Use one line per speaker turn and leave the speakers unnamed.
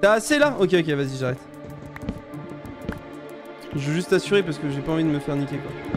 T'as assez là? Ok, ok, vas-y, j'arrête. Je veux juste assurer parce que j'ai pas envie de me faire niquer quoi.